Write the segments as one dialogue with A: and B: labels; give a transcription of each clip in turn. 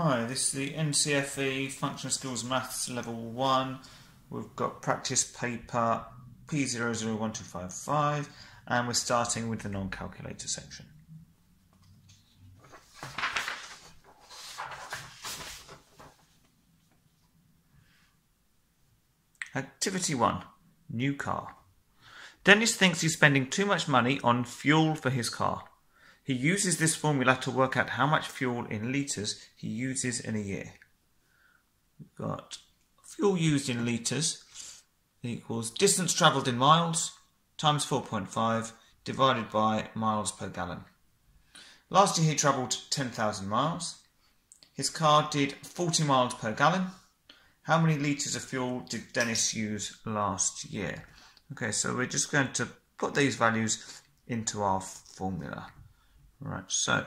A: Hi, this is the NCFE Functional Skills Maths Level 1. We've got practice paper P001255 and we're starting with the non-calculator section. Activity 1. New car. Dennis thinks he's spending too much money on fuel for his car. He uses this formula to work out how much fuel in litres he uses in a year. We've got fuel used in litres equals distance travelled in miles times 4.5 divided by miles per gallon. Last year he travelled 10,000 miles. His car did 40 miles per gallon. How many litres of fuel did Dennis use last year? Okay, so we're just going to put these values into our formula. Right, so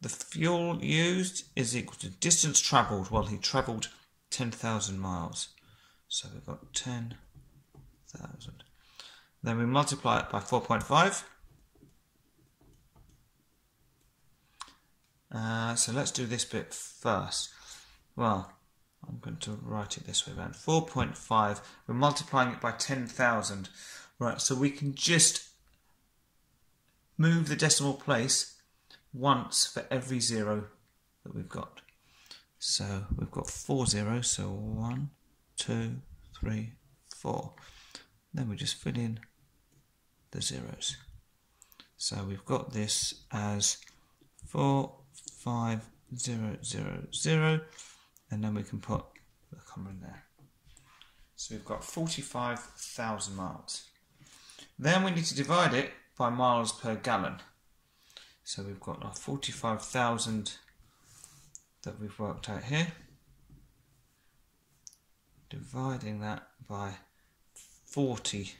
A: the fuel used is equal to distance travelled. Well, he travelled 10,000 miles. So we've got 10,000. Then we multiply it by 4.5. Uh, so let's do this bit first. Well, I'm going to write it this way around. 4.5, we're multiplying it by 10,000. Right, so we can just move the decimal place once for every zero that we've got. So we've got four zeros, so one, two, three, four. Then we just fill in the zeros. So we've got this as four, five, zero, zero, zero, and then we can put the comma in there. So we've got 45,000 miles. Then we need to divide it by miles per gallon. So we've got our 45,000 that we've worked out here. Dividing that by 40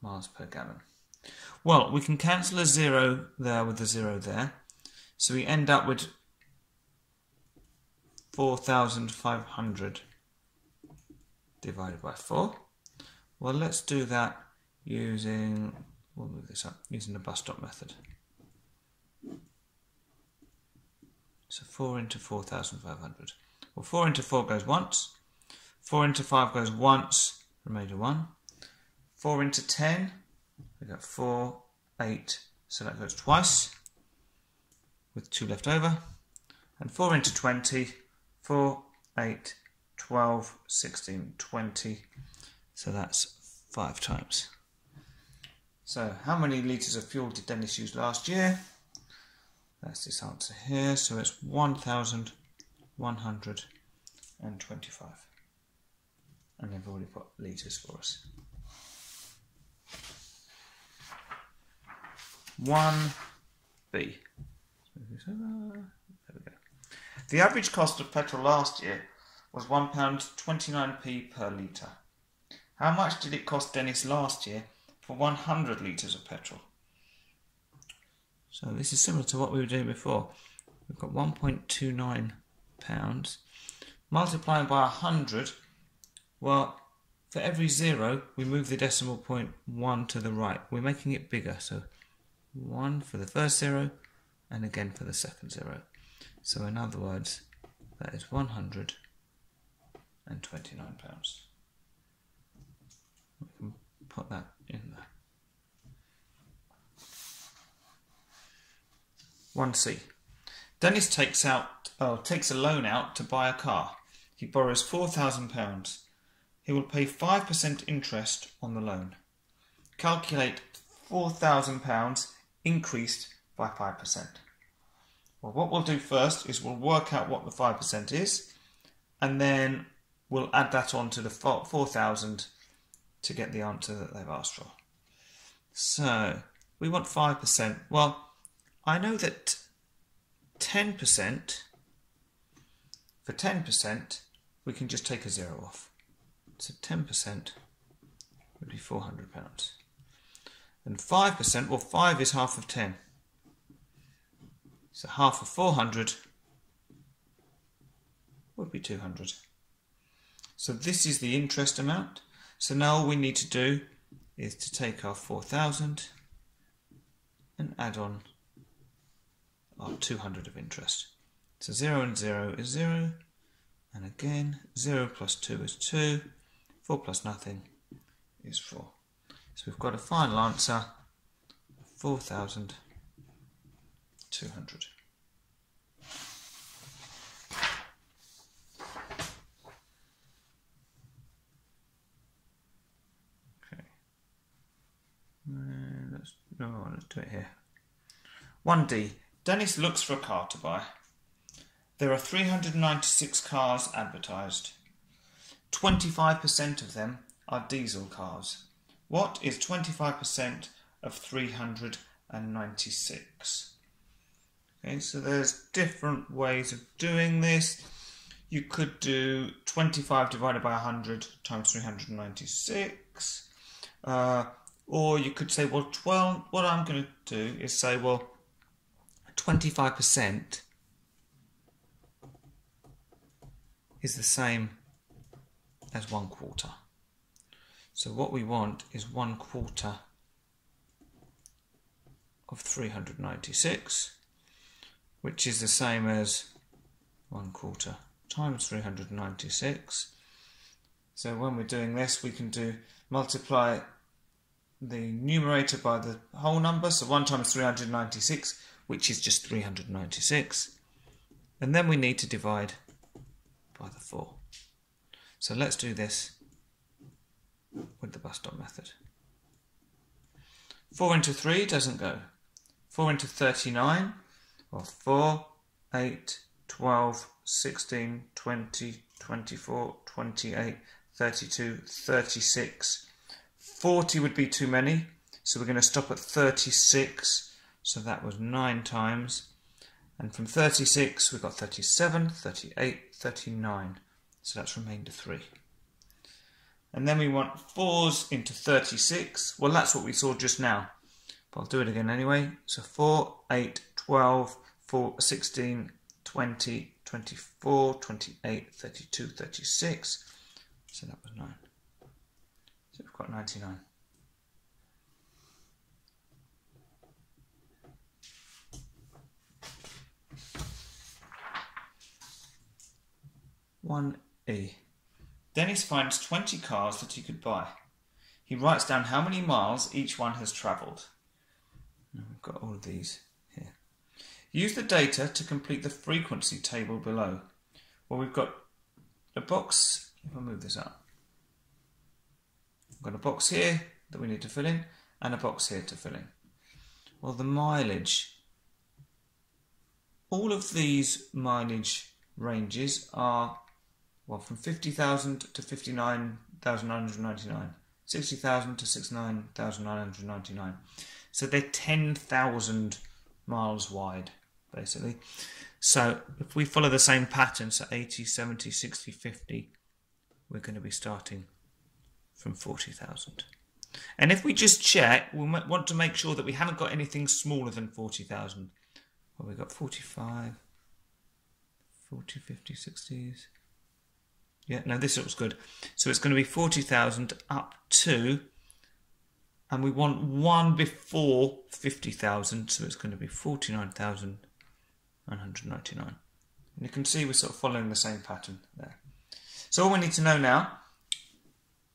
A: miles per gallon. Well, we can cancel a zero there with a zero there. So we end up with 4,500 divided by 4. Well, let's do that using, we'll move this up, using the bus stop method. So 4 into 4,500. Well, 4 into 4 goes once. 4 into 5 goes once, remainder 1. 4 into 10, we got 4, 8, so that goes twice, with 2 left over. And 4 into 20, 4, 8, 12, 16, 20, so that's 5 times. So how many litres of fuel did Dennis use last year? That's this answer here. So it's 1,125. And they've already put litres for us. 1B. There we go. The average cost of petrol last year was £1.29p per litre. How much did it cost Dennis last year for 100 litres of petrol? So this is similar to what we were doing before. We've got 1.29 pounds. Multiplying by 100, well, for every zero, we move the decimal point one to the right. We're making it bigger, so one for the first zero, and again for the second zero. So in other words, that is 129 pounds. We can put that in there. 1C. Dennis takes out oh, takes a loan out to buy a car. He borrows £4,000. He will pay 5% interest on the loan. Calculate £4,000 increased by 5%. Well, what we'll do first is we'll work out what the 5% is and then we'll add that on to the 4,000 to get the answer that they've asked for. So, we want 5%. Well, I know that 10%, for 10%, we can just take a zero off. So 10% would be £400. And 5%, well 5 is half of 10. So half of 400 would be 200. So this is the interest amount. So now all we need to do is to take our 4,000 and add on our 200 of interest. So 0 and 0 is 0. And again, 0 plus 2 is 2. 4 plus nothing is 4. So we've got a final answer 4,200. Okay. Uh, let's, no, let's do it here. 1D. Dennis looks for a car to buy. There are 396 cars advertised. 25% of them are diesel cars. What is 25% of 396? Okay, so there's different ways of doing this. You could do 25 divided by 100 times 396. Uh, or you could say, well, 12, what I'm going to do is say, well, 25% is the same as one quarter. So what we want is one quarter of 396, which is the same as one quarter times 396. So when we're doing this, we can do multiply the numerator by the whole number, so 1 times 396, which is just 396. And then we need to divide by the 4. So let's do this with the bus stop method. 4 into 3 doesn't go. 4 into 39, or 4, 8, 12, 16, 20, 24, 28, 32, 36. 40 would be too many, so we're going to stop at 36, so that was 9 times. And from 36, we've got 37, 38, 39. So that's remainder 3. And then we want 4s into 36. Well, that's what we saw just now. But I'll do it again anyway. So 4, 8, 12, 4, 16, 20, 24, 28, 32, 36. So that was 9. So we've got 99. 1e. Dennis finds 20 cars that he could buy. He writes down how many miles each one has travelled. We've got all of these here. Use the data to complete the frequency table below. Well, we've got a box. If I move this up, we've got a box here that we need to fill in and a box here to fill in. Well, the mileage. All of these mileage ranges are well, from 50,000 to 59,999. 60,000 to 69,999. So they're 10,000 miles wide, basically. So if we follow the same pattern, so 80, 70, 60, 50, we're going to be starting from 40,000. And if we just check, we we'll want to make sure that we haven't got anything smaller than 40,000. Well, we've got 45, 40, 50, 60s. Yeah, no, this looks good. So it's going to be 40,000 up to, and we want one before 50,000, so it's going to be 49,999. And you can see we're sort of following the same pattern there. So all we need to know now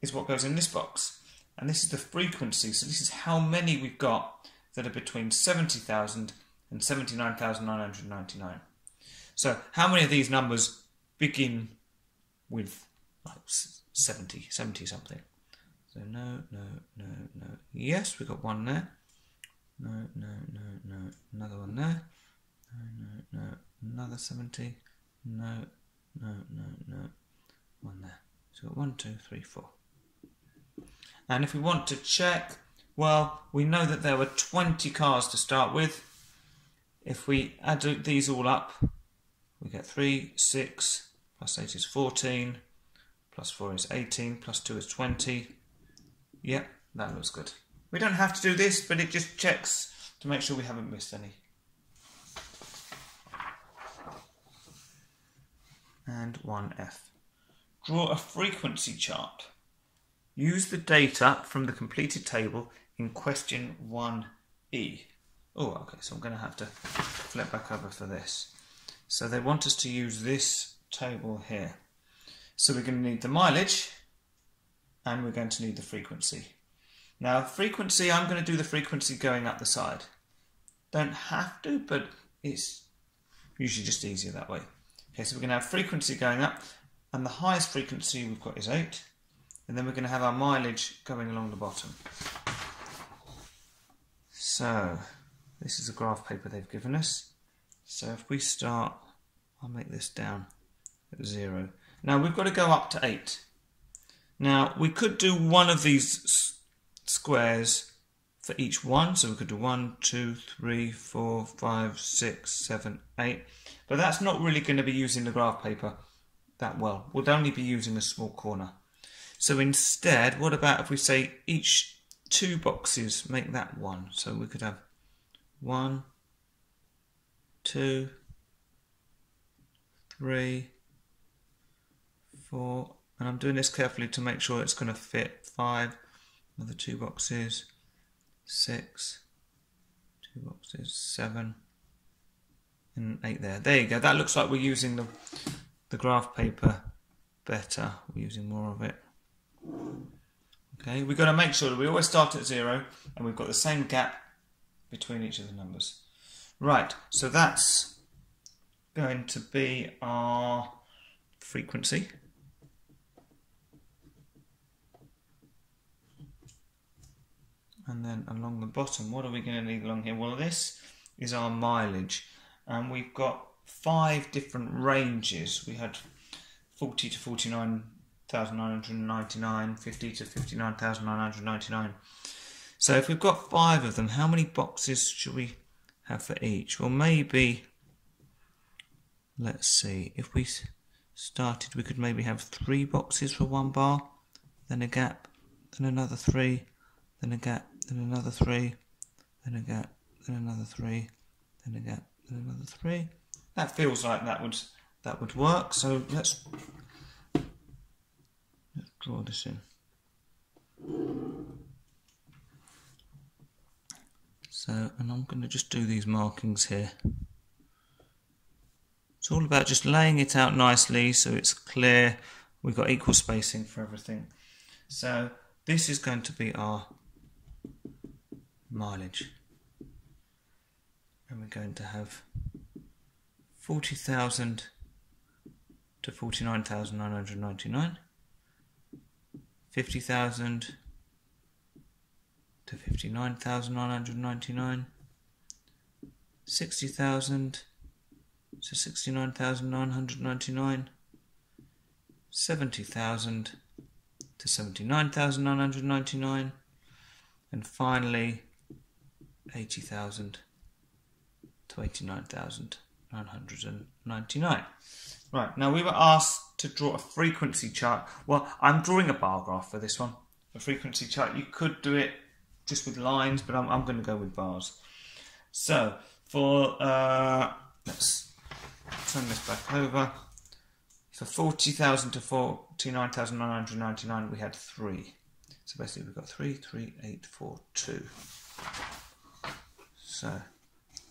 A: is what goes in this box. And this is the frequency, so this is how many we've got that are between 70,000 and 79,999. So how many of these numbers begin with like 70, 70 something. So no, no, no, no. Yes, we got one there. No, no, no, no. Another one there. No, no, no. Another 70. No, no, no, no. One there. So one, two, three, four. And if we want to check, well, we know that there were 20 cars to start with. If we add these all up, we get 3, 6, plus 8 is 14, plus 4 is 18, plus 2 is 20. Yep, that looks good. We don't have to do this, but it just checks to make sure we haven't missed any. And 1F. Draw a frequency chart. Use the data from the completed table in question 1E. Oh, okay, so I'm going to have to flip back over for this. So they want us to use this table here. So we're going to need the mileage and we're going to need the frequency. Now frequency, I'm going to do the frequency going up the side. Don't have to, but it's usually just easier that way. Okay, so we're going to have frequency going up and the highest frequency we've got is 8 and then we're going to have our mileage going along the bottom. So this is a graph paper they've given us. So if we start, I'll make this down 0. Now we've got to go up to 8. Now we could do one of these squares for each one. So we could do 1, 2, 3, 4, 5, 6, 7, 8. But that's not really going to be using the graph paper that well. We'll only be using a small corner. So instead, what about if we say each two boxes make that one? So we could have one, two, three, four, and I'm doing this carefully to make sure it's going to fit five, another two boxes, six, two boxes, seven, and eight there. There you go. That looks like we're using the, the graph paper better. We're using more of it. Okay, we've got to make sure that we always start at zero and we've got the same gap between each of the numbers. Right, so that's going to be our frequency. And then along the bottom, what are we going to need along here? Well, this is our mileage. And we've got five different ranges. We had 40 to 49,999, 50 to 59,999. So if we've got five of them, how many boxes should we have for each? Well, maybe, let's see, if we started, we could maybe have three boxes for one bar, then a gap, then another three, then a gap, then another three, then a gap, then another three, then a gap, then another three. That feels like that would that would work. So let's let's draw this in. So, and I'm going to just do these markings here. It's all about just laying it out nicely so it's clear. We've got equal spacing for everything. So this is going to be our mileage. And we're going to have 40,000 to 49,999, 50,000 to 59,999, 60,000 to 69,999, 70,000 to 79,999, and finally 80,000 to 89,999. Right, now we were asked to draw a frequency chart. Well, I'm drawing a bar graph for this one. A frequency chart. You could do it just with lines, but I'm, I'm going to go with bars. So, for, uh, let's turn this back over. For 40,000 to 49,999, we had three. So basically we've got three, three, eight, four, two. So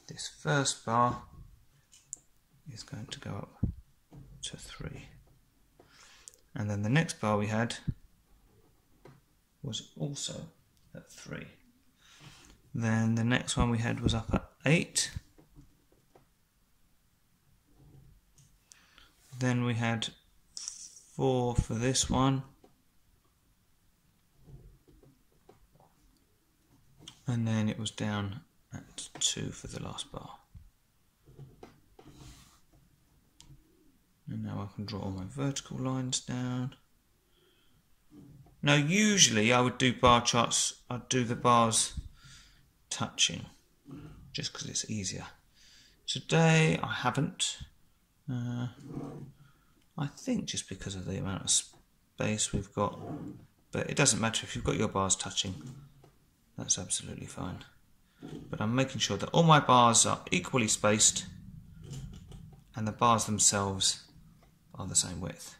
A: this first bar is going to go up to 3. And then the next bar we had was also at 3. Then the next one we had was up at 8. Then we had 4 for this one. And then it was down and 2 for the last bar. And now I can draw all my vertical lines down. Now usually I would do bar charts, I'd do the bars touching, just because it's easier. Today I haven't. Uh, I think just because of the amount of space we've got, but it doesn't matter if you've got your bars touching, that's absolutely fine but I'm making sure that all my bars are equally spaced and the bars themselves are the same width.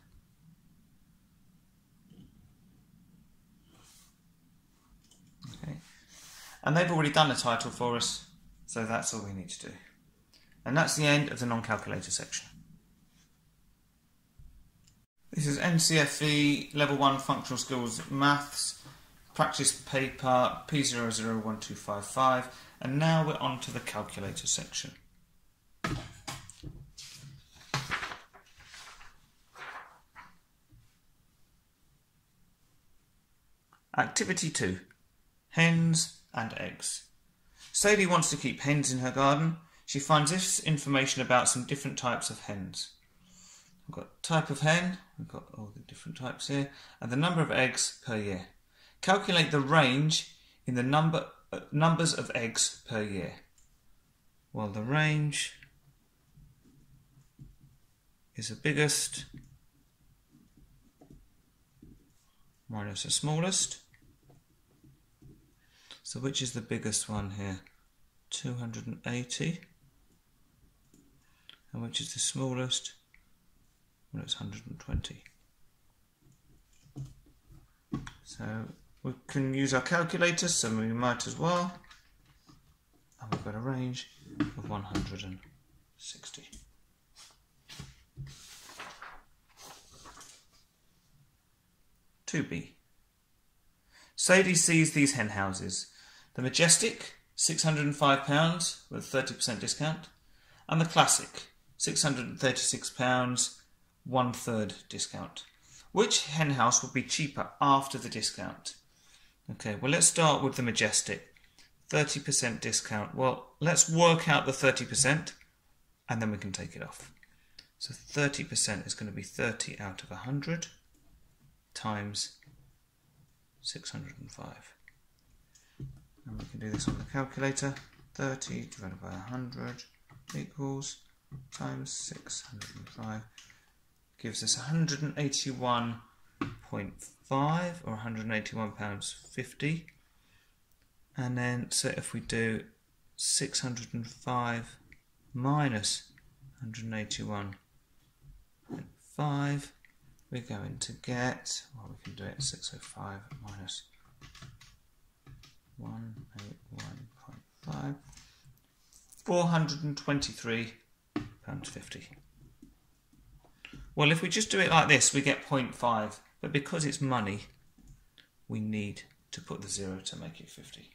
A: Okay, and they've already done the title for us, so that's all we need to do. And that's the end of the non-calculator section. This is NCFE Level 1 Functional Skills Maths, practice paper P001255, and now we're on to the calculator section. Activity 2 Hens and Eggs. Sadie wants to keep hens in her garden. She finds this information about some different types of hens. We've got type of hen, we've got all the different types here, and the number of eggs per year. Calculate the range in the number uh, numbers of eggs per year. Well, the range is the biggest minus the smallest. So which is the biggest one here? 280. And which is the smallest? Well, it's 120. So we can use our calculator, so we might as well. And we've got a range of 160. 2b. Sadie sees these hen houses. The Majestic, £605 with 30% discount, and the Classic, £636, one third discount. Which hen house would be cheaper after the discount? Okay, well, let's start with the Majestic. 30% discount. Well, let's work out the 30% and then we can take it off. So 30% is going to be 30 out of 100 times 605. And we can do this on the calculator. 30 divided by 100 equals times 605 gives us 181.5 or 181 pounds 50 and then so if we do 605 minus 181.5 we're going to get, well we can do it 605 minus 181.5, 423 pounds 50. Well, if we just do it like this, we get 0.5, but because it's money, we need to put the zero to make it 50.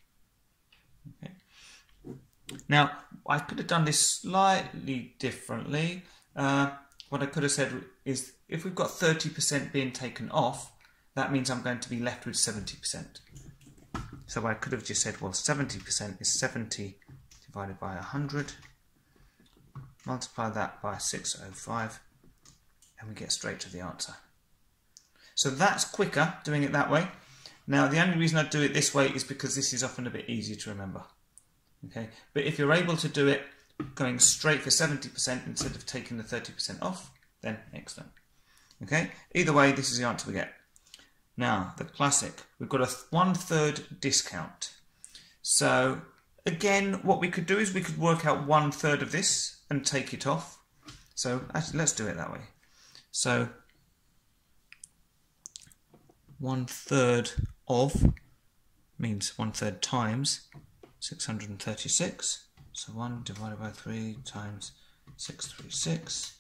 A: Okay. Now, I could have done this slightly differently. Uh, what I could have said is if we've got 30% being taken off, that means I'm going to be left with 70%. So I could have just said, well, 70% is 70 divided by 100. Multiply that by 605 and we get straight to the answer. So that's quicker doing it that way. Now the only reason I do it this way is because this is often a bit easier to remember. Okay, But if you're able to do it going straight for 70% instead of taking the 30% off, then excellent. Okay, either way, this is the answer we get. Now, the classic, we've got a one third discount. So, again, what we could do is we could work out one third of this and take it off. So, actually, let's do it that way. So, one third of means one third times 636. So 1 divided by 3 times 636.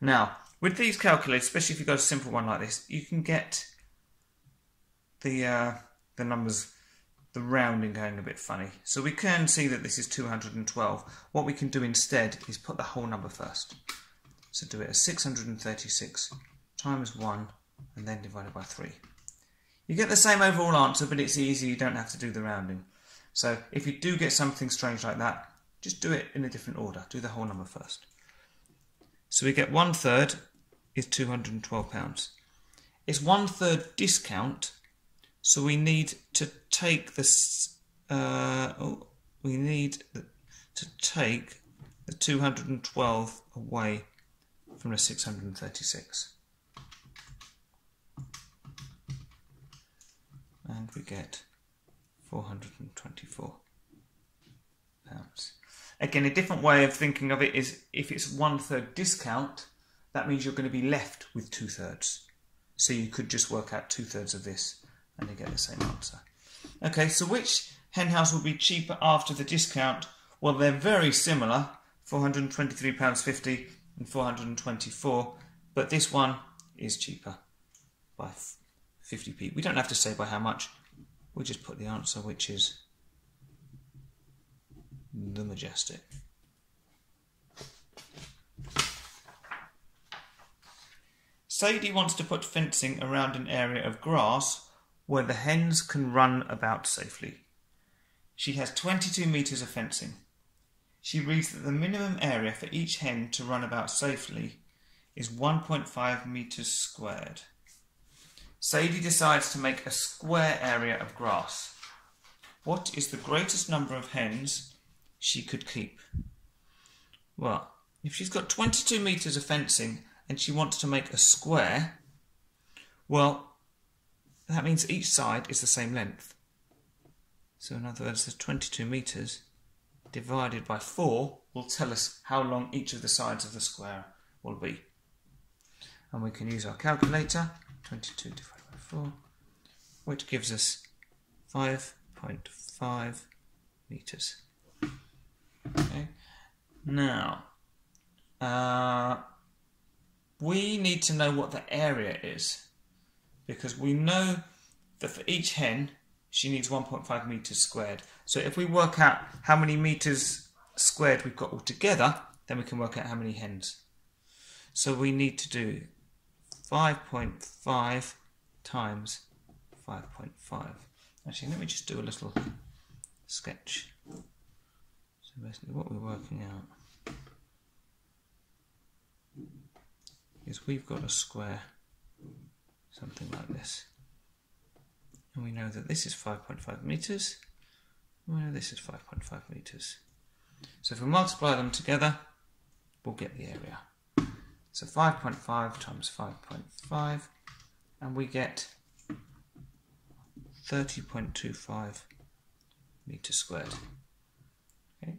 A: Now, with these calculators, especially if you go a simple one like this, you can get the uh, the numbers, the rounding going a bit funny. So we can see that this is 212. What we can do instead is put the whole number first. So do it as 636 times 1 and then divided by 3. You get the same overall answer, but it's easy, you don't have to do the rounding. So if you do get something strange like that, just do it in a different order. Do the whole number first. So we get one third is £212. It's one third discount, so we need to take this, uh, oh, we need to take the 212 away from the 636. And we get 424 pounds. Again, a different way of thinking of it is if it's one third discount, that means you're going to be left with two thirds. So you could just work out two thirds of this and you get the same answer. Okay, so which hen house will be cheaper after the discount? Well, they're very similar £423.50 and 424 but this one is cheaper by 50p. We don't have to say by how much, we just put the answer which is the Majestic. Sadie wants to put fencing around an area of grass where the hens can run about safely. She has 22 metres of fencing. She reads that the minimum area for each hen to run about safely is 1.5 metres squared. Sadie decides to make a square area of grass. What is the greatest number of hens she could keep? Well, if she's got 22 metres of fencing and she wants to make a square, well, that means each side is the same length. So in other words, the 22 metres divided by 4 will tell us how long each of the sides of the square will be. And we can use our calculator, 22 divided by 4, which gives us 5.5 metres. Okay. Now, uh, we need to know what the area is because we know that for each hen she needs 1.5 meters squared. So if we work out how many meters squared we've got altogether, then we can work out how many hens. So we need to do 5.5 times 5.5. Actually, let me just do a little sketch. So basically what we're working out is we've got a square, something like this. And we know that this is 5.5 meters. We know this is 5.5 meters. So if we multiply them together, we'll get the area. So 5.5 times 5.5, and we get 30.25 meters squared. Okay.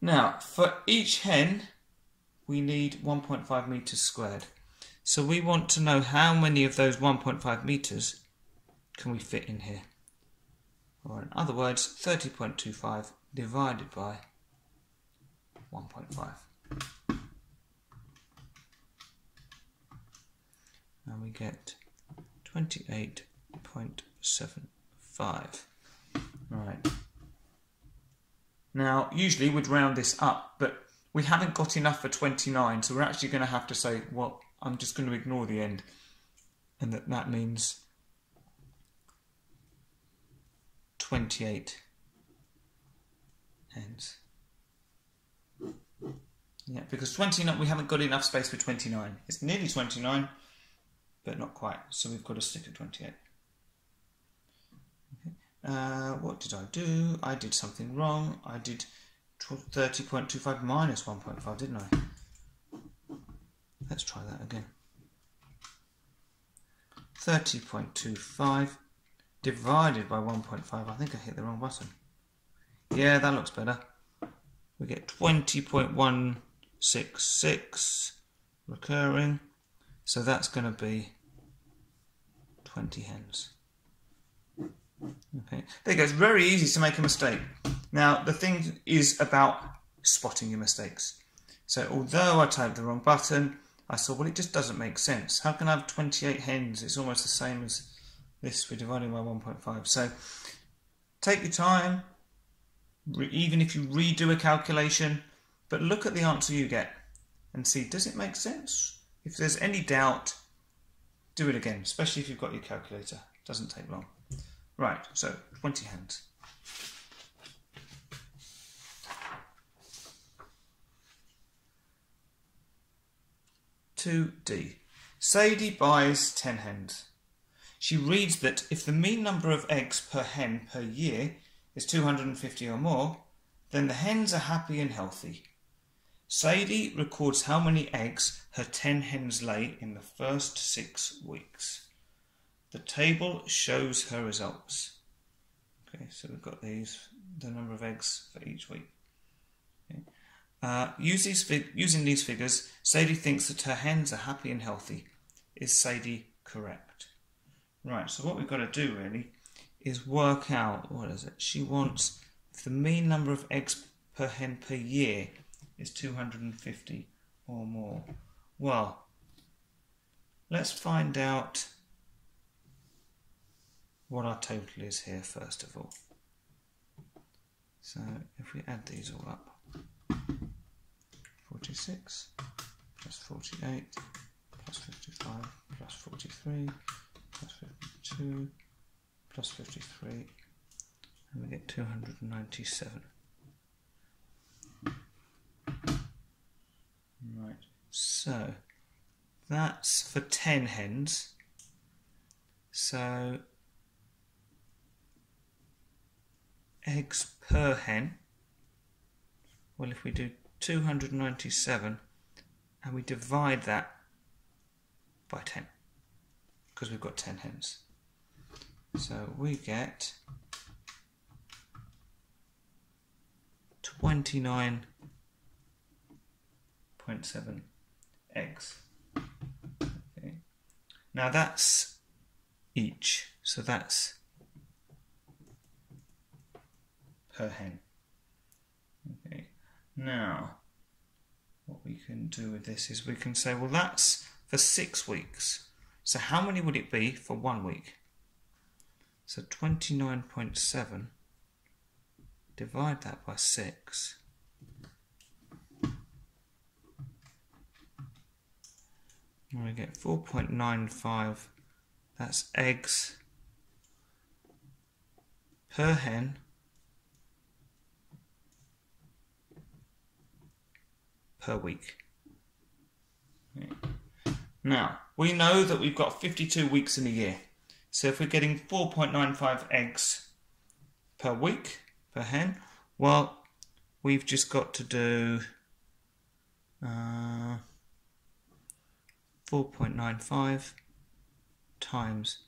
A: Now, for each hen, we need 1.5 meters squared. So we want to know how many of those 1.5 meters can we fit in here? Or in other words, 30.25 divided by 1.5. And we get 28.75. Right. Now, usually we'd round this up, but we haven't got enough for 29, so we're actually going to have to say, well, I'm just going to ignore the end. And that, that means 28 hens. Yeah, because 29, we haven't got enough space for 29. It's nearly 29, but not quite, so we've got to stick at 28. Okay. Uh, what did I do? I did something wrong. I did 30.25 minus 1.5, didn't I? Let's try that again. 30.25 divided by 1.5. I think I hit the wrong button. Yeah, that looks better. We get 20.166 recurring. So that's going to be 20 hens. Okay, there you go. It's very easy to make a mistake. Now, the thing is about spotting your mistakes. So although I typed the wrong button, I saw, well, it just doesn't make sense. How can I have 28 hens? It's almost the same as this we're dividing by 1.5. So take your time, even if you redo a calculation, but look at the answer you get and see, does it make sense? If there's any doubt, do it again, especially if you've got your calculator. It doesn't take long. Right, so 20 hands. Two D. Sadie buys 10 hens. She reads that if the mean number of eggs per hen per year is 250 or more, then the hens are happy and healthy. Sadie records how many eggs her 10 hens lay in the first six weeks. The table shows her results. Okay, so we've got these, the number of eggs for each week. Okay. Uh, use these using these figures, Sadie thinks that her hens are happy and healthy. Is Sadie correct? Right, so what we've got to do really is work out, what is it? She wants the mean number of eggs per hen per year is 250 or more? Well, let's find out what our total is here first of all. So if we add these all up, 46 plus 48 plus 55 plus 43 plus 52 plus 53 and we get 297. Right, so that's for 10 hens. So eggs per hen. Well, if we do 297 and we divide that by 10 because we've got 10 hens. So we get 29 1.7x. Okay. Now that's each, so that's per hen. Okay. Now, what we can do with this is we can say, well, that's for six weeks. So how many would it be for one week? So 29.7, divide that by 6. And we get 4.95, that's eggs per hen per week. Now, we know that we've got 52 weeks in a year. So if we're getting 4.95 eggs per week, per hen, well, we've just got to do uh, 4.95 times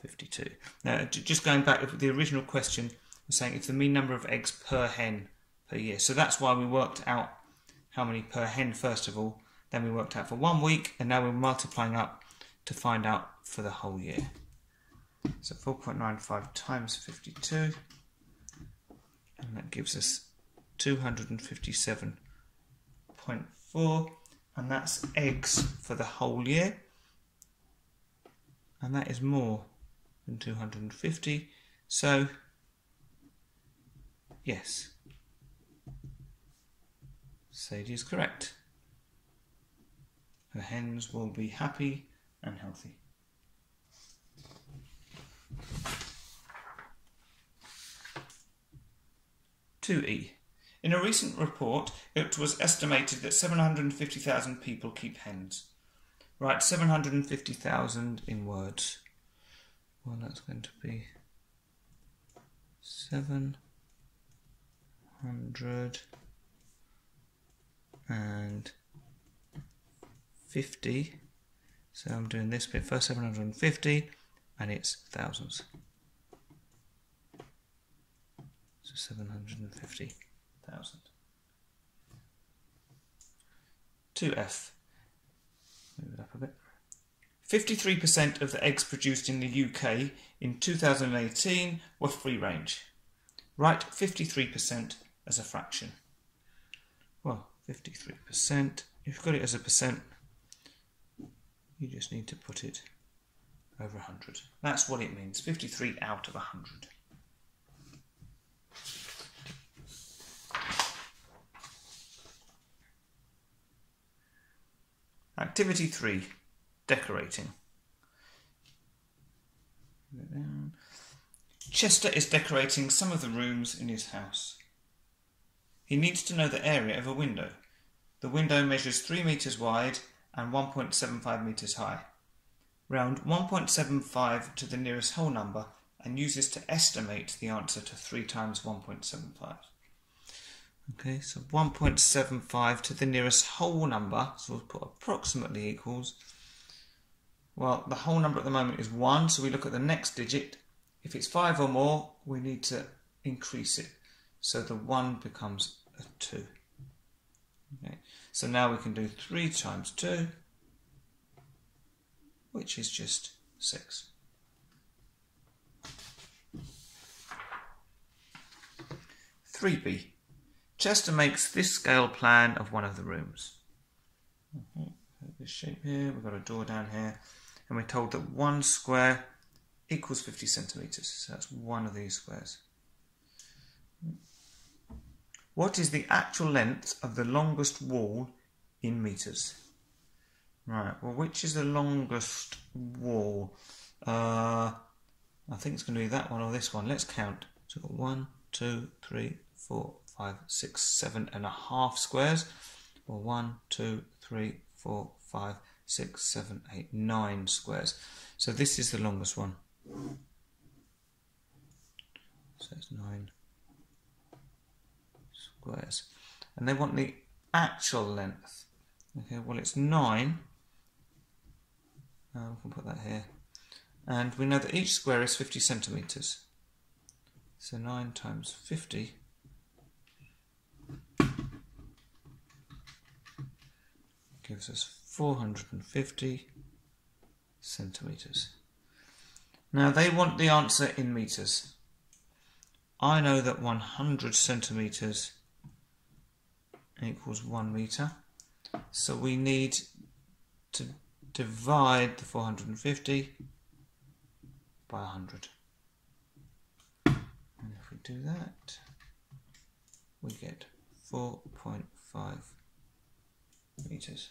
A: 52. Now, just going back to the original question, I'm saying it's the mean number of eggs per hen per year. So that's why we worked out how many per hen first of all, then we worked out for one week, and now we're multiplying up to find out for the whole year. So 4.95 times 52, and that gives us 257.4, and that's eggs for the whole year, and that is more than 250, so yes, Sadie is correct. Her hens will be happy and healthy. Two E. In a recent report, it was estimated that 750,000 people keep hens. Write 750,000 in words. Well, that's going to be 700 and 50 so I'm doing this bit first 750 and it's thousands so 750,000 2F move it up a bit 53% of the eggs produced in the UK in 2018 were free range. Write 53% as a fraction. Well, 53%. If you've got it as a percent, you just need to put it over 100. That's what it means, 53 out of 100. Activity 3, decorating. Chester is decorating some of the rooms in his house. He needs to know the area of a window. The window measures 3 metres wide and 1.75 metres high. Round 1.75 to the nearest whole number and use this to estimate the answer to 3 times 1.75. Okay, so 1.75 to the nearest whole number, so we'll put approximately equals. Well, the whole number at the moment is 1, so we look at the next digit. If it's 5 or more, we need to increase it. So the 1 becomes a 2. Okay. So now we can do 3 times 2, which is just 6. Three B. Chester makes this scale plan of one of the rooms. This shape here, we've got a door down here, and we're told that one square equals 50 centimetres. So that's one of these squares. What is the actual length of the longest wall in metres? Right, well, which is the longest wall? Uh, I think it's going to be that one or this one. Let's count. So one, two, three, four, five, six, seven and a half squares. Or one, two, three, four, five, six, seven, eight, nine squares. So this is the longest one. So it's nine squares. And they want the actual length. Okay, well it's nine. Uh, we can put that here. And we know that each square is 50 centimetres. So 9 times 50 gives us 450 centimetres. Now they want the answer in metres. I know that 100 centimetres equals 1 metre. So we need to divide the 450 by 100. And if we do that, we get 4.5 meters.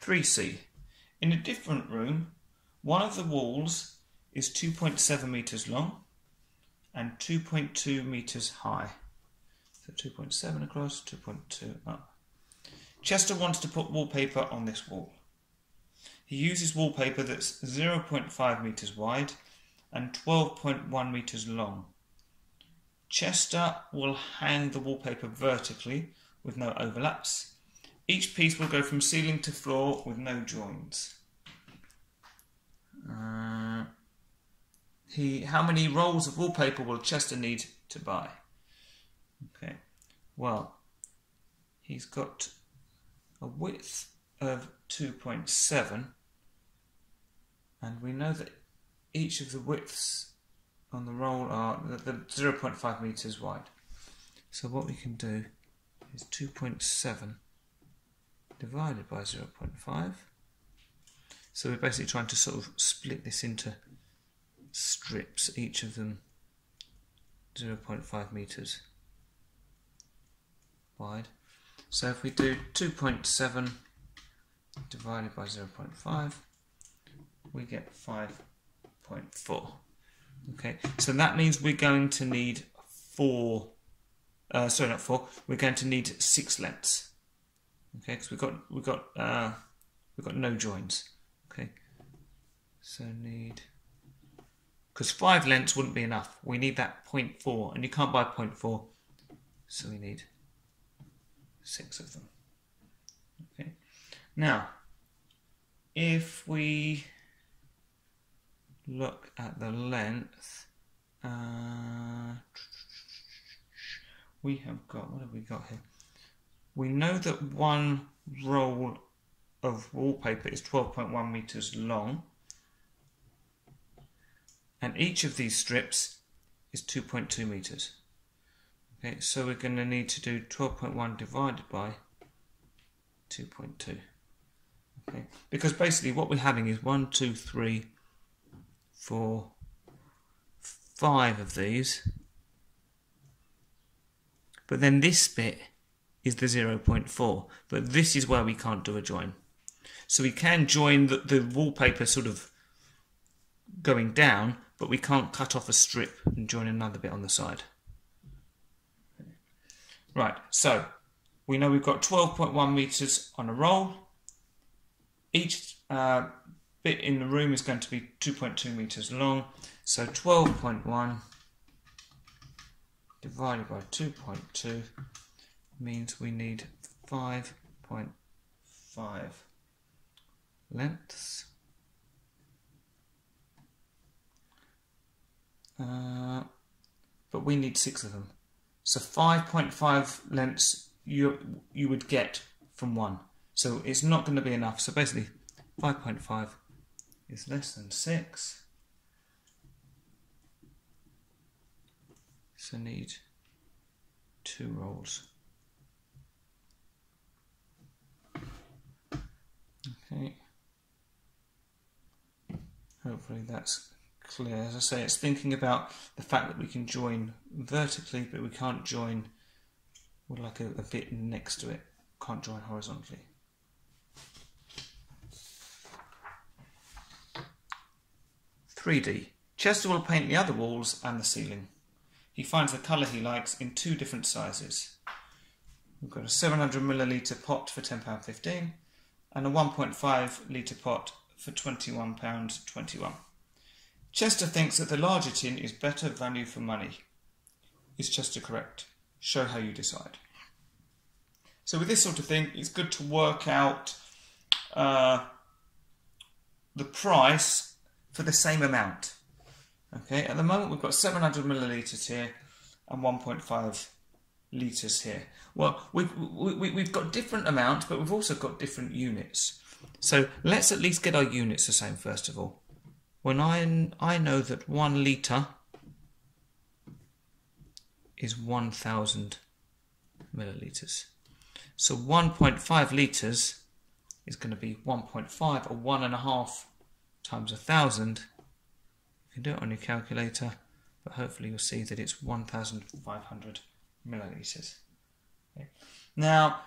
A: Three C. In a different room, one of the walls is 2.7 meters long and 2.2 meters high. So 2.7 across, 2.2 up. Chester wants to put wallpaper on this wall. He uses wallpaper that's 0.5 meters wide and 12.1 meters long. Chester will hang the wallpaper vertically with no overlaps. Each piece will go from ceiling to floor with no joins. Uh, he, how many rolls of wallpaper will Chester need to buy? Okay, well, he's got a width of 2.7 and we know that each of the widths on the roll are the, the 0.5 meters wide. So what we can do is 2.7 divided by 0.5. So we're basically trying to sort of split this into strips, each of them 0.5 meters wide. So if we do 2.7 divided by 0.5, we get 5.4. Okay, so that means we're going to need four, uh, sorry, not four, we're going to need six lengths. Okay, because we've got, we've got, uh, we've got no joins. Okay, so need because five lengths wouldn't be enough. We need that 0.4, and you can't buy 0.4, so we need six of them. Okay. Now, if we look at the length, uh, we have got, what have we got here? We know that one roll of wallpaper is 12.1 meters long and each of these strips is 2.2 meters. Okay, so we're going to need to do 12.1 divided by 2.2. Okay, because basically what we're having is one, two, three, four, five of these. But then this bit is the 0.4. But this is where we can't do a join. So we can join the, the wallpaper sort of going down, but we can't cut off a strip and join another bit on the side. Right, so we know we've got 12.1 meters on a roll. Each uh, bit in the room is going to be 2.2 meters long. So 12.1 divided by 2.2 means we need 5.5 lengths. Uh, but we need six of them. So 5.5 lengths you, you would get from one. So it's not going to be enough. So basically 5.5 is less than 6. So need two rolls. Okay. Hopefully that's clear. As I say, it's thinking about the fact that we can join vertically, but we can't join with like a, a bit next to it. Can't join horizontally. Three D. Chester will paint the other walls and the ceiling. He finds the colour he likes in two different sizes. We've got a 700 milliliter pot for £10.15 and a 1.5 litre pot for £21.21. Chester thinks that the larger tin is better value for money. Is Chester correct? Show how you decide. So with this sort of thing, it's good to work out uh, the price for the same amount. Okay, at the moment we've got 700 millilitres here and 1.5 litres here. Well, we've, we, we've got different amounts, but we've also got different units. So let's at least get our units the same first of all. When I, I know that one litre is 1,000 millilitres. So 1.5 litres is going to be 1.5 or one and a half times a thousand. You can do it on your calculator, but hopefully you'll see that it's 1,500 millilitres. Okay. Now,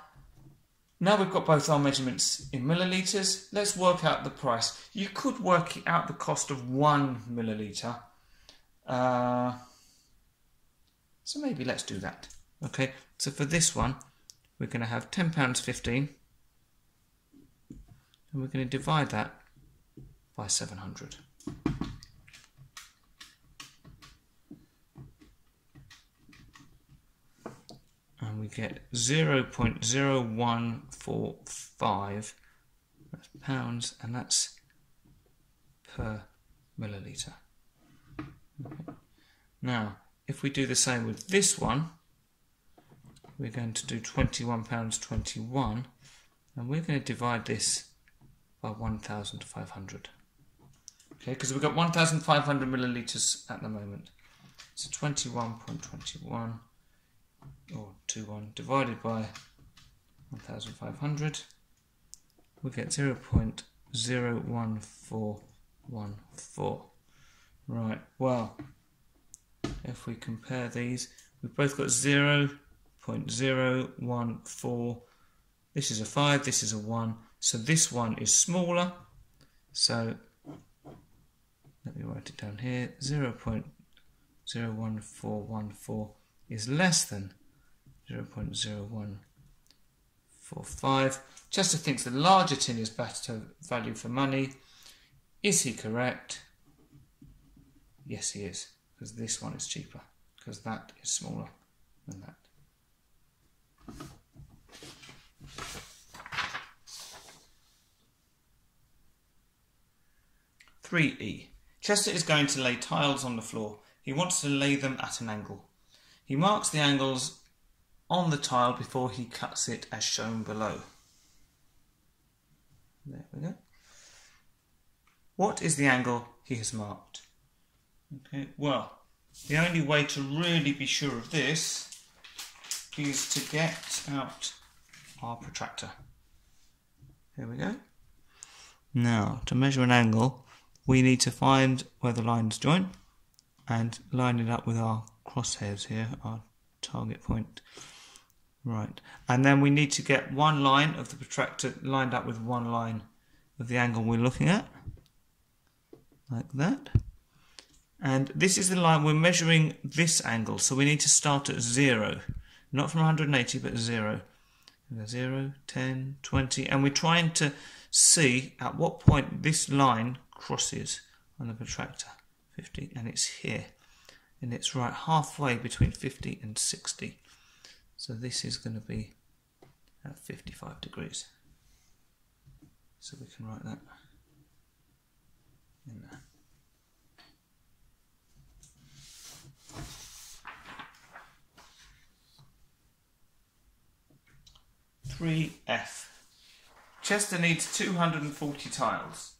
A: now we've got both our measurements in millilitres, let's work out the price. You could work out the cost of one milliliter. Uh, so maybe let's do that. Okay, so for this one, we're going to have £10.15 and we're going to divide that by 700. and we get 0 0.0145 pounds and that's per milliliter. Okay. Now, if we do the same with this one, we're going to do 21 pounds 21 and we're going to divide this by 1,500. Okay, because we've got 1,500 milliliters at the moment. So 21.21 or 21 divided by 1500 we get 0 0.01414 right well if we compare these we've both got 0 0.014 this is a 5 this is a 1 so this one is smaller. So let me write it down here 0 0.01414 is less than 0.0145. Chester thinks the larger tin is better value for money. Is he correct? Yes, he is, because this one is cheaper, because that is smaller than that. Three E. Chester is going to lay tiles on the floor. He wants to lay them at an angle. He marks the angles on the tile before he cuts it as shown below. There we go. What is the angle he has marked? Okay, well, the only way to really be sure of this is to get out our protractor. Here we go. Now, to measure an angle, we need to find where the lines join and line it up with our crosshairs here, our target point. Right, and then we need to get one line of the protractor lined up with one line of the angle we're looking at, like that. And this is the line, we're measuring this angle, so we need to start at zero, not from 180, but zero. 0, 10, 20, and we're trying to see at what point this line crosses on the protractor, 50, and it's here. And it's right halfway between 50 and 60. So this is going to be at 55 degrees. So we can write that in there. Three F. Chester needs 240 tiles.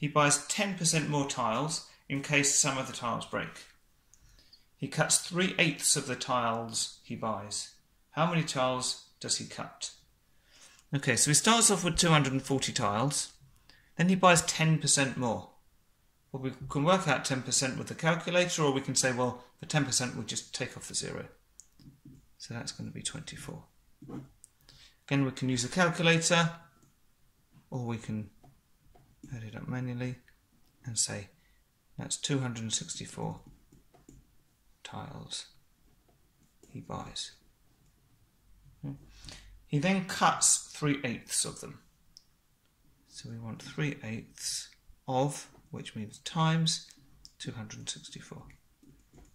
A: He buys 10% more tiles in case some of the tiles break. He cuts 3 eighths of the tiles he buys. How many tiles does he cut? Okay, so he starts off with 240 tiles, then he buys 10% more. Well, we can work out 10% with the calculator, or we can say, well, the 10% we just take off the zero. So that's going to be 24. Again, we can use the calculator, or we can add it up manually and say that's 264 tiles he buys. Hmm. He then cuts 3 eighths of them. So we want 3 eighths of, which means times 264.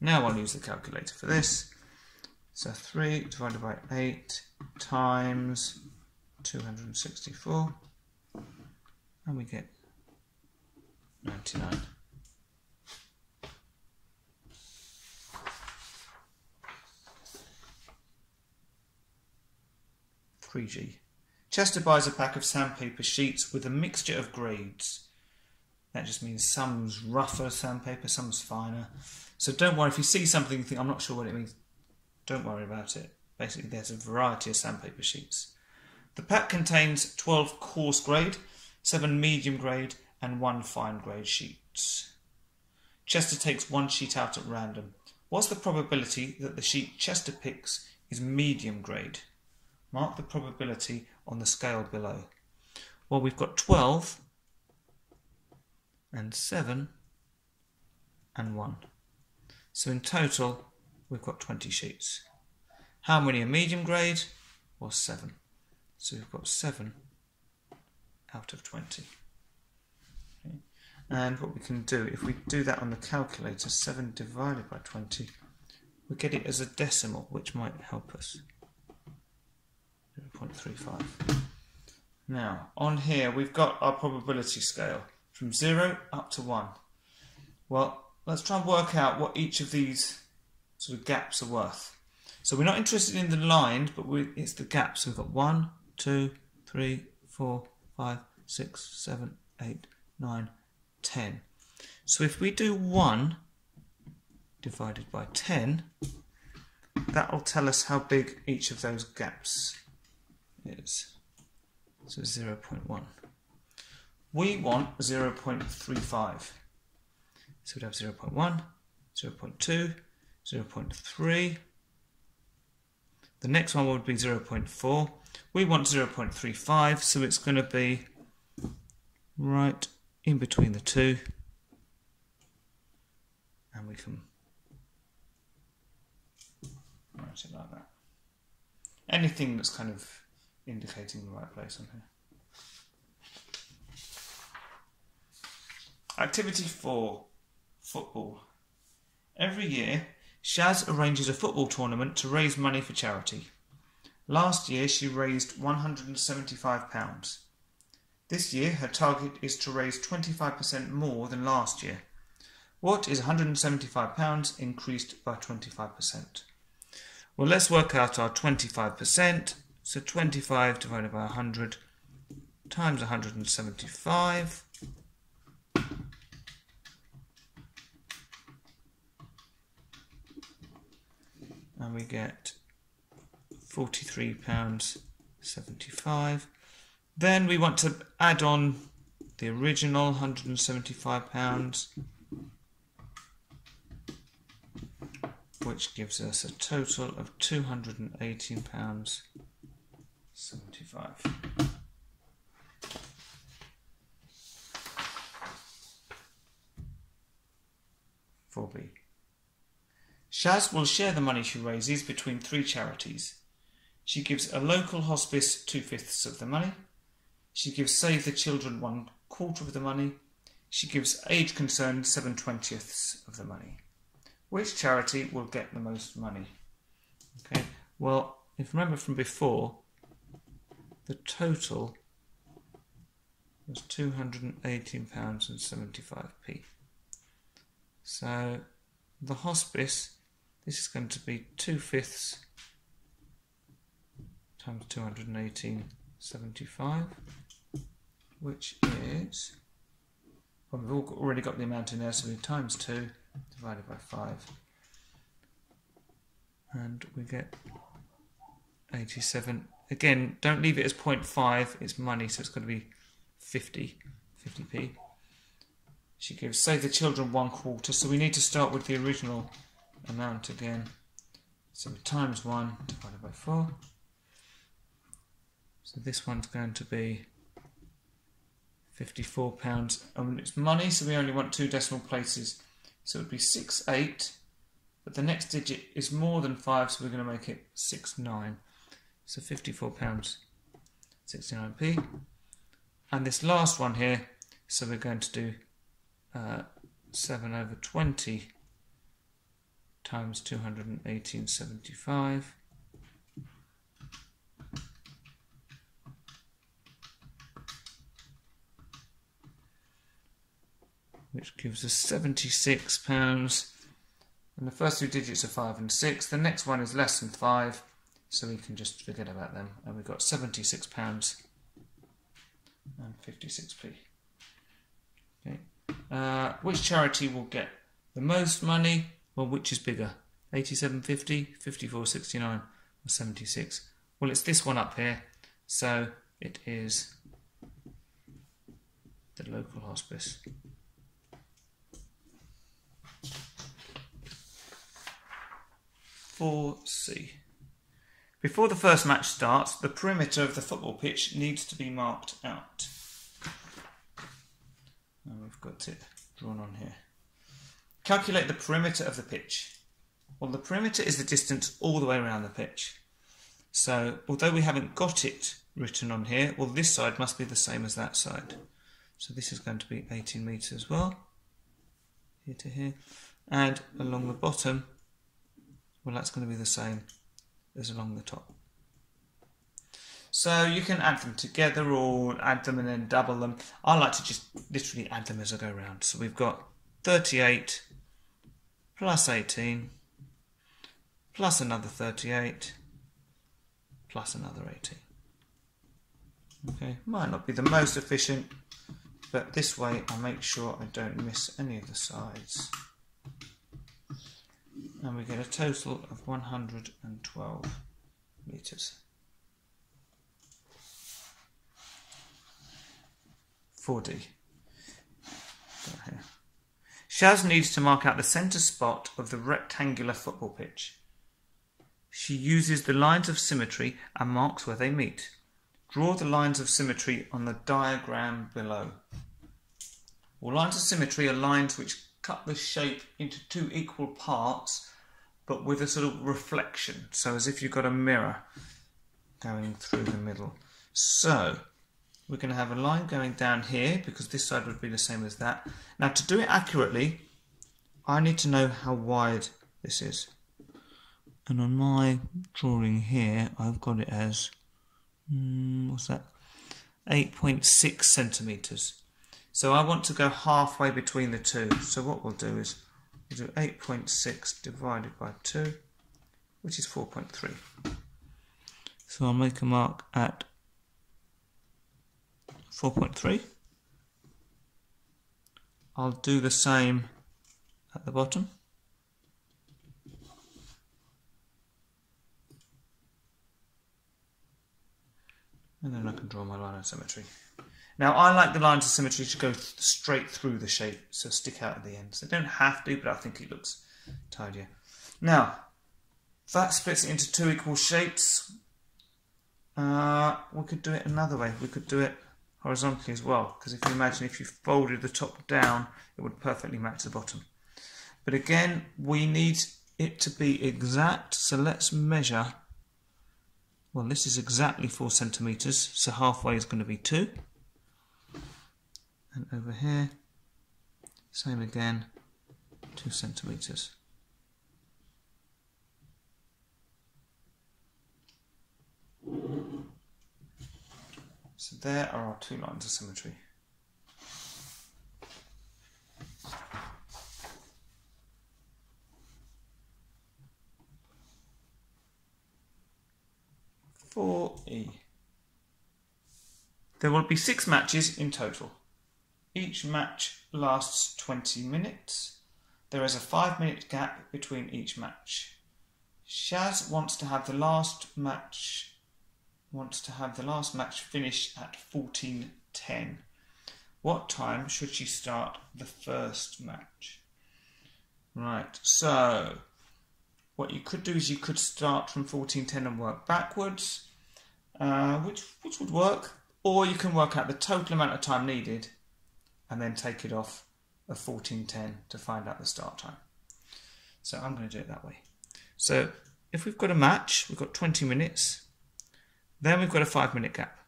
A: Now I'll use the calculator for this. So 3 divided by 8 times 264 and we get 99. 3G. Chester buys a pack of sandpaper sheets with a mixture of grades. That just means some's rougher sandpaper, some's finer. So don't worry if you see something you think, I'm not sure what it means, don't worry about it. Basically, there's a variety of sandpaper sheets. The pack contains 12 coarse grade, 7 medium grade, and 1 fine grade sheets. Chester takes one sheet out at random. What's the probability that the sheet Chester picks is medium grade? Mark the probability on the scale below. Well, we've got 12 and 7 and 1. So in total, we've got 20 sheets. How many are medium grade? Well, 7. So we've got 7 out of 20. And what we can do, if we do that on the calculator, 7 divided by 20, we get it as a decimal, which might help us. 0.35. Now, on here, we've got our probability scale from 0 up to 1. Well, let's try and work out what each of these sort of gaps are worth. So we're not interested in the line, but we, it's the gaps. So we've got 1, 2, 3, 4, 5, 6, 7, 8, 9, 10. So if we do 1 divided by 10, that will tell us how big each of those gaps is. So 0 0.1. We want 0 0.35. So we'd have 0 0.1, 0 0.2, 0 0.3, the next one would be 0.4. We want 0.35, so it's going to be right in between the two. And we can write it like that. Anything that's kind of indicating the right place on here. Activity 4 Football. Every year, Shaz arranges a football tournament to raise money for charity. Last year she raised £175. This year her target is to raise 25% more than last year. What is £175 increased by 25%? Well, let's work out our 25%. So 25 divided by 100 times 175 and we get £43.75. Then we want to add on the original £175, which gives us a total of £218.75. 4b. Shaz will share the money she raises between three charities. She gives a local hospice two fifths of the money. She gives Save the Children one quarter of the money. She gives Age Concerned seven twentieths of the money. Which charity will get the most money? Okay, well, if you remember from before, the total was £218.75p. So the hospice this is going to be 2 fifths times 218.75. 75, which is, well, we've already got the amount in there, so we times 2 divided by 5. And we get 87. Again, don't leave it as 0.5, it's money, so it's got to be 50, 50p. She gives save the children one quarter, so we need to start with the original amount again. So times 1 divided by 4. So this one's going to be £54. And it's money, so we only want two decimal places. So it would be 6, 8. But the next digit is more than 5, so we're going to make it 6, 9. So £54, 69p. And this last one here, so we're going to do uh, 7 over 20 times 218.75 which gives us 76 pounds. And the first two digits are 5 and 6 the next one is less than 5 so we can just forget about them. And we've got 76 pounds and 56p okay. Uh, which charity will get the most money? Well which is bigger? 87.50 54.69 or 76 well it's this one up here. So it is the local hospice 4C. Before the first match starts, the perimeter of the football pitch needs to be marked out. And we've got it drawn on here. Calculate the perimeter of the pitch. Well, the perimeter is the distance all the way around the pitch. So, although we haven't got it written on here, well, this side must be the same as that side. So this is going to be 18 metres as well, here to here. And along the bottom, well that's going to be the same as along the top. So you can add them together or add them and then double them. I like to just literally add them as I go around. So we've got 38 plus 18 plus another 38 plus another 18. Okay, might not be the most efficient, but this way I make sure I don't miss any of the sides and we get a total of 112 meters. 4D. Shaz needs to mark out the centre spot of the rectangular football pitch. She uses the lines of symmetry and marks where they meet. Draw the lines of symmetry on the diagram below. Well, lines of symmetry are lines which cut the shape into two equal parts but with a sort of reflection. So as if you've got a mirror going through the middle. So we're going to have a line going down here because this side would be the same as that. Now to do it accurately, I need to know how wide this is. And on my drawing here, I've got it as, mm, what's that? 8.6 centimetres. So I want to go halfway between the two. So what we'll do is we do 8.6 divided by 2, which is 4.3. So I'll make a mark at 4.3. I'll do the same at the bottom. And then I can draw my line of symmetry. Now I like the lines of symmetry to go th straight through the shape, so stick out at the ends. So they don't have to, but I think it looks tidier. Now, that splits it into two equal shapes. Uh, we could do it another way. We could do it horizontally as well, because if you imagine if you folded the top down, it would perfectly match the bottom. But again, we need it to be exact, so let's measure. Well, this is exactly four centimeters, so halfway is going to be two and over here same again two centimeters so there are our two lines of symmetry Four E. there will be six matches in total. Each match lasts 20 minutes. There is a five minute gap between each match. Shaz wants to have the last match wants to have the last match finish at 14.10. What time should she start the first match? Right, so what you could do is you could start from 14.10 and work backwards, uh, which, which would work, or you can work out the total amount of time needed and then take it off of 14.10 to find out the start time. So I'm going to do it that way. So if we've got a match, we've got 20 minutes, then we've got a five minute gap.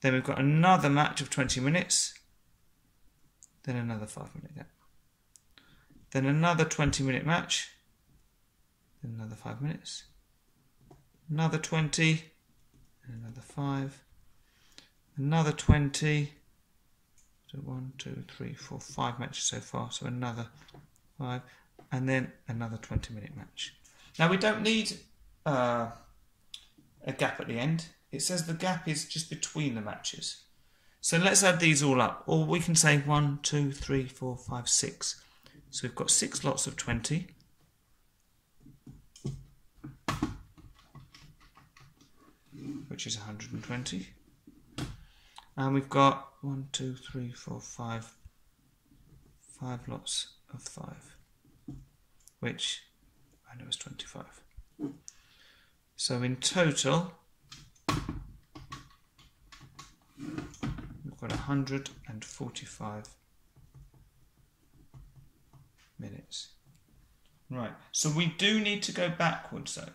A: Then we've got another match of 20 minutes. Then another five minute gap. Then another 20 minute match. Then another five minutes. Another 20. And another five. Another 20. So one, two, three, four, five matches so far. So another five. And then another 20 minute match. Now we don't need uh, a gap at the end. It says the gap is just between the matches. So let's add these all up. Or we can say one, two, three, four, five, six. So we've got six lots of 20. Which is 120. And we've got one, two, three, four, five, five lots of five, which I know is 25. So in total, we've got 145 minutes. Right, so we do need to go backwards though.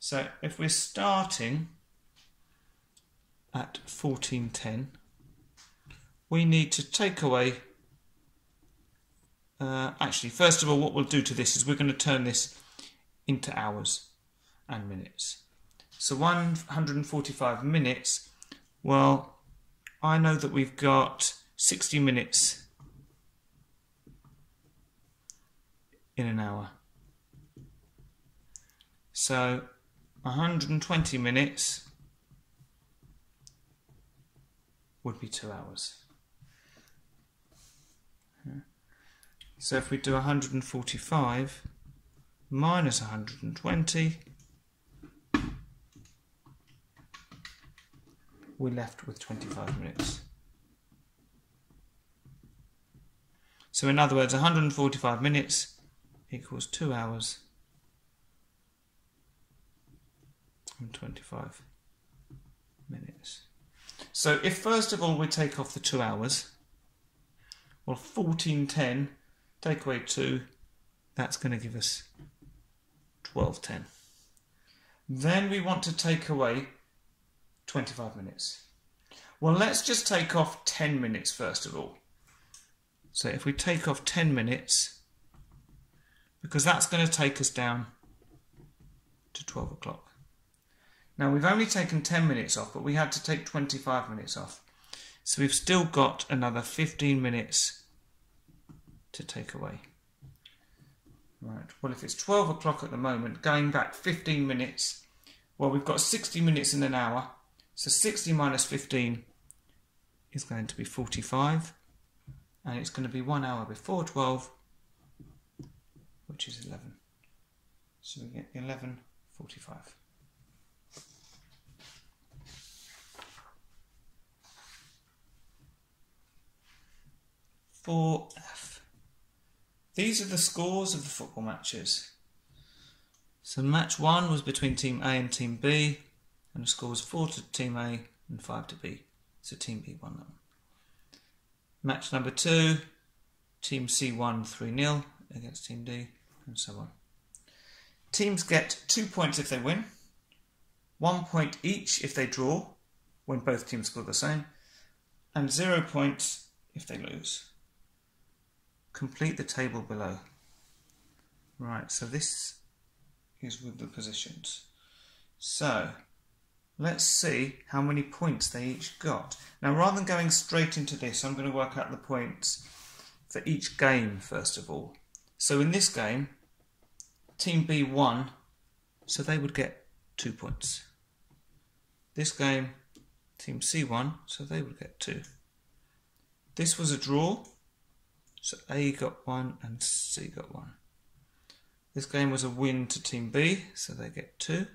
A: So if we're starting at 1410, we need to take away, uh, actually, first of all, what we'll do to this is we're going to turn this into hours and minutes. So 145 minutes, well, I know that we've got 60 minutes in an hour. So 120 minutes would be two hours. So if we do 145 minus 120, we're left with 25 minutes. So in other words, 145 minutes equals 2 hours and 25 minutes. So if first of all we take off the 2 hours, well 1410 take away 2, that's going to give us 1210. Then we want to take away 25 minutes. Well, let's just take off 10 minutes first of all. So if we take off 10 minutes, because that's going to take us down to 12 o'clock. Now we've only taken 10 minutes off, but we had to take 25 minutes off. So we've still got another 15 minutes to take away. Right, well if it's 12 o'clock at the moment, going back 15 minutes, well we've got 60 minutes in an hour, so 60 minus 15 is going to be 45, and it's going to be one hour before 12, which is 11. So we get 11.45. For F. These are the scores of the football matches. So match one was between team A and team B and the score was 4 to Team A and 5 to B. So Team B won that. Match number 2, Team C won 3 0 against Team D, and so on. Teams get 2 points if they win, 1 point each if they draw, when both teams score the same, and 0 points if they lose. Complete the table below. Right, so this is with the positions. So, Let's see how many points they each got. Now, rather than going straight into this, I'm going to work out the points for each game, first of all. So in this game, Team B won, so they would get two points. This game, Team C won, so they would get two. This was a draw, so A got one and C got one. This game was a win to Team B, so they get two.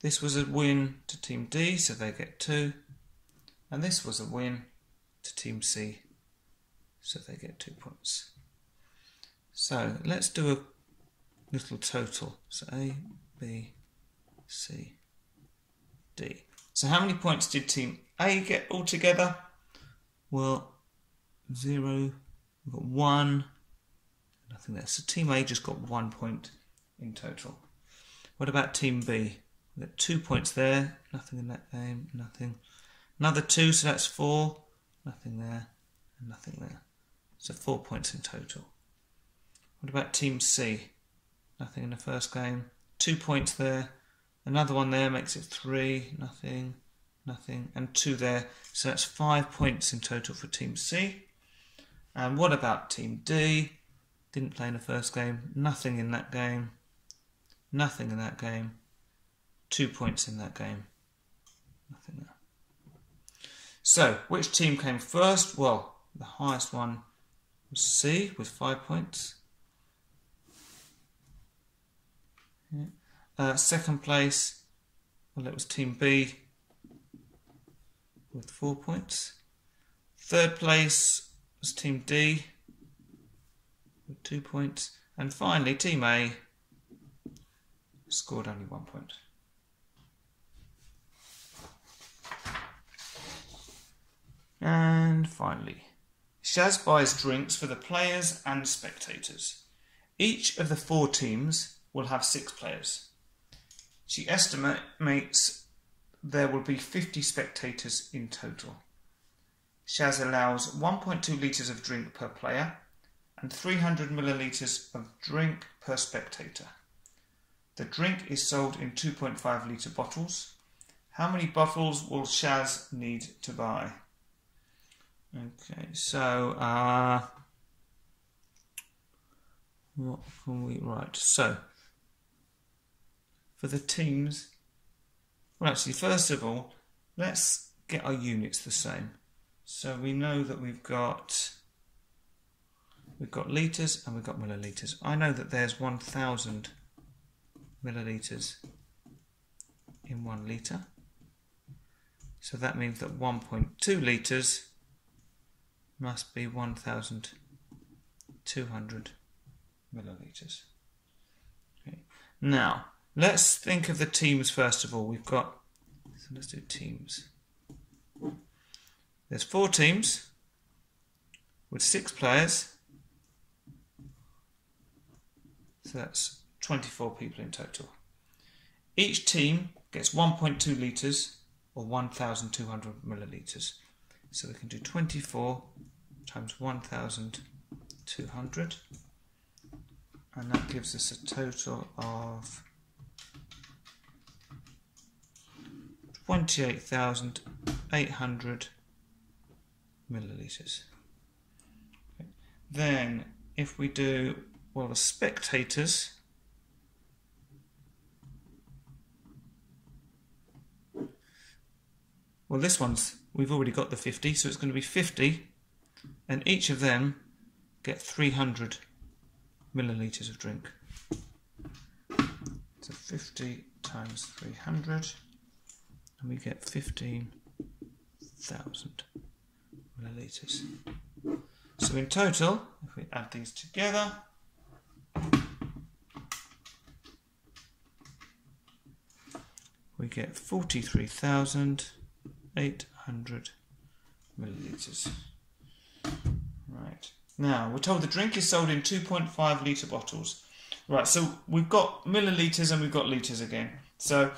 A: This was a win to Team D, so they get two. And this was a win to Team C, so they get two points. So let's do a little total. So A, B, C, D. So how many points did Team A get altogether? Well, zero, we've got one, nothing there. So Team A just got one point in total. What about Team B? We've got two points there, nothing in that game, nothing. Another two, so that's four, nothing there, and nothing there. So four points in total. What about Team C? Nothing in the first game. Two points there. Another one there makes it three. Nothing. Nothing. And two there. So that's five points in total for Team C. And what about Team D? Didn't play in the first game. Nothing in that game. Nothing in that game. Two points in that game. Nothing there. So, which team came first? Well, the highest one was C with five points. Yeah. Uh, second place, well, it was Team B with four points. Third place was Team D with two points. And finally, Team A scored only one point. And finally, Shaz buys drinks for the players and spectators. Each of the four teams will have six players. She estimates there will be 50 spectators in total. Shaz allows 1.2 litres of drink per player and 300 millilitres of drink per spectator. The drink is sold in 2.5 litre bottles. How many bottles will Shaz need to buy? Okay, so uh, what can we write? So for the teams, well, actually, first of all, let's get our units the same. So we know that we've got we've got litres and we've got millilitres. I know that there's 1,000 millilitres in one litre. So that means that 1.2 litres must be 1,200 millilitres. Okay. Now, Let's think of the teams first of all. We've got, so let's do teams. There's four teams with six players. So that's 24 people in total. Each team gets 1.2 litres or 1,200 millilitres. So we can do 24 times 1,200 and that gives us a total of 28,800 millilitres. Okay. Then if we do, well, the spectators, well, this one's, we've already got the 50, so it's going to be 50, and each of them get 300 millilitres of drink. So 50 times 300 and we get 15,000 millilitres. So in total, if we add these together, we get 43,800 millilitres. Right. Now, we're told the drink is sold in 2.5 litre bottles. Right, so we've got millilitres and we've got litres again. So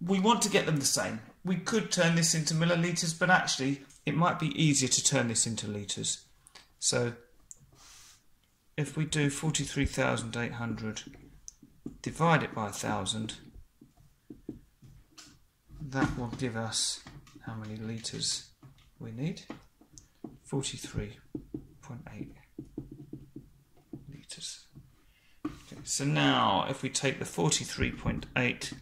A: we want to get them the same. We could turn this into millilitres, but actually it might be easier to turn this into litres. So if we do 43,800 divide it by 1,000, that will give us how many litres we need? 43.8 litres. Okay, so now if we take the 43.8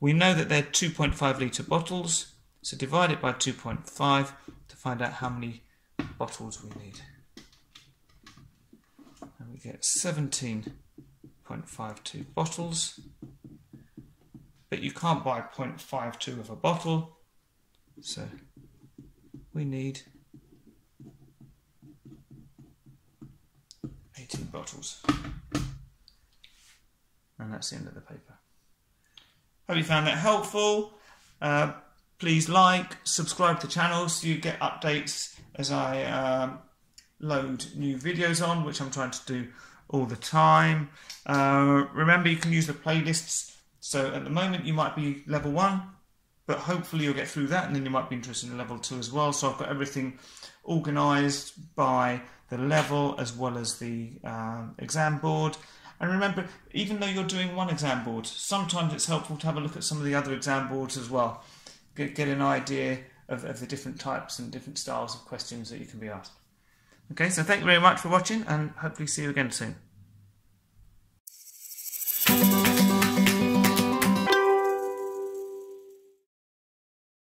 A: We know that they're 2.5 litre bottles, so divide it by 2.5 to find out how many bottles we need. And we get 17.52 bottles. But you can't buy 0.52 of a bottle, so we need 18 bottles. And that's the end of the paper. Hope you found that helpful. Uh, please like, subscribe to the channel so you get updates as I um, load new videos on, which I'm trying to do all the time. Uh, remember, you can use the playlists. So at the moment, you might be level one, but hopefully you'll get through that, and then you might be interested in level two as well. So I've got everything organised by the level as well as the uh, exam board. And remember, even though you're doing one exam board, sometimes it's helpful to have a look at some of the other exam boards as well get, get an idea of, of the different types and different styles of questions that you can be asked. Okay, so thank you very much for watching and hopefully see you again soon.